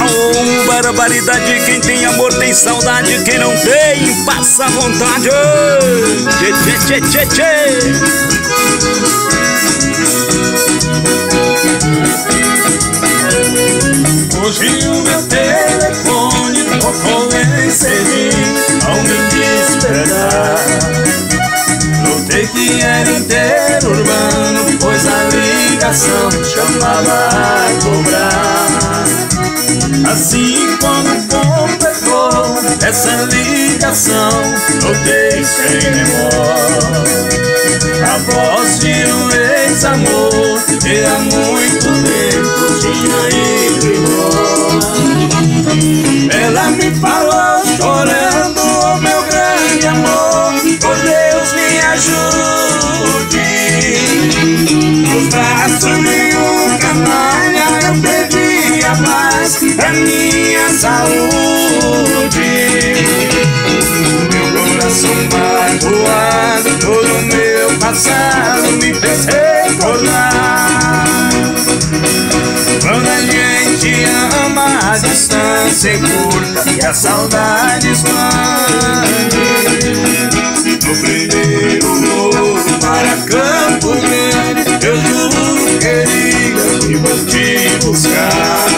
Oh, barbaridade, quem tem amor tem saudade, quem não tem, passa vontade. Oh, tchê, tchê, tchê, tchê. Hoje o meu telefone tocou em cedinho ao me despertar Notei que era inteiro urbano, ligação chamava a cobrar. Assim quando completou essa ligação, notei sem demora A voz de um ex-amor há muito Nos braços de um canalha eu perdi a paz da minha saúde. Meu coração magoado, todo meu passado me fez recordar. Quando a gente ama, a distância é curta e a saudade está que vão te buscar.